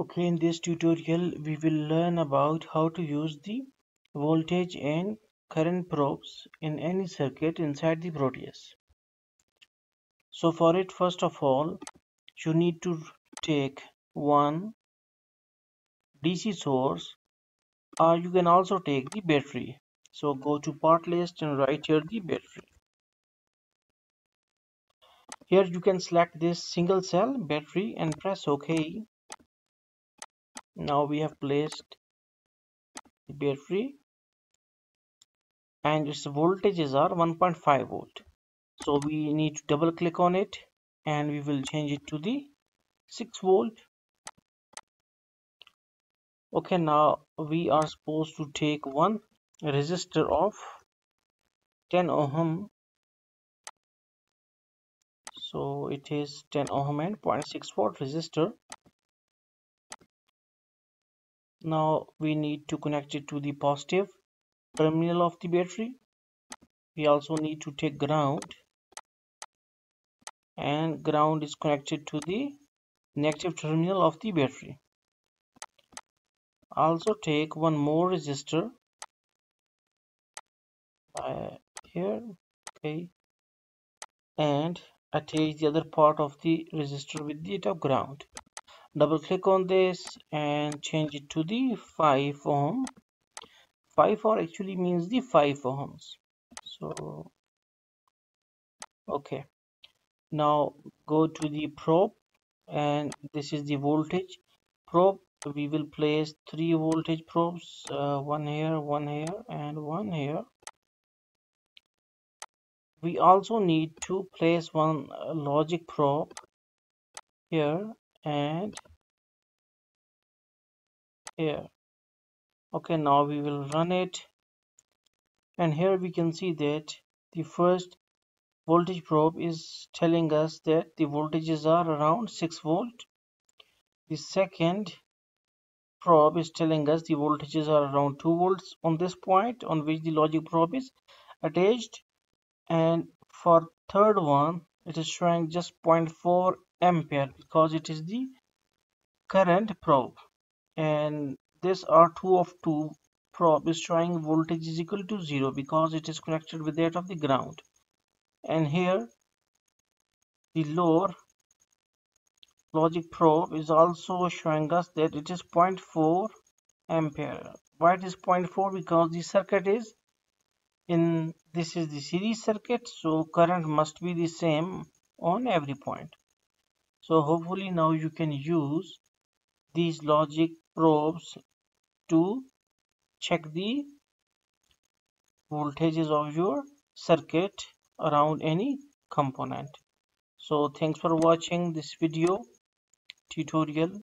Okay, in this tutorial we will learn about how to use the voltage and current probes in any circuit inside the Proteus. So for it first of all you need to take one DC source or you can also take the battery. So go to part list and write here the battery. Here you can select this single cell battery and press OK now we have placed the battery and its voltages are 1.5 volt. So we need to double click on it and we will change it to the 6 volt. Okay now we are supposed to take one resistor of 10 ohm. So it is 10 ohm and 0.6 volt resistor now we need to connect it to the positive terminal of the battery. We also need to take ground. And ground is connected to the negative terminal of the battery. Also take one more resistor. Uh, here okay. And attach the other part of the resistor with the top ground double click on this and change it to the 5 ohm. 5 or actually means the 5 ohms. So okay. Now go to the probe and this is the voltage probe. We will place three voltage probes uh, one here one here and one here. We also need to place one uh, logic probe here and here. Okay now we will run it. And here we can see that the first voltage probe is telling us that the voltages are around 6 volt. The second probe is telling us the voltages are around 2 volts on this point on which the logic probe is attached. And for third one it is showing just 0.4 ampere because it is the current probe. And this R2 of 2 probe is showing voltage is equal to 0 because it is connected with that of the ground. And here the lower logic probe is also showing us that it is 0.4 ampere. Why it is 0.4 because the circuit is in this is the series circuit so current must be the same on every point so hopefully now you can use these logic probes to check the voltages of your circuit around any component. So thanks for watching this video tutorial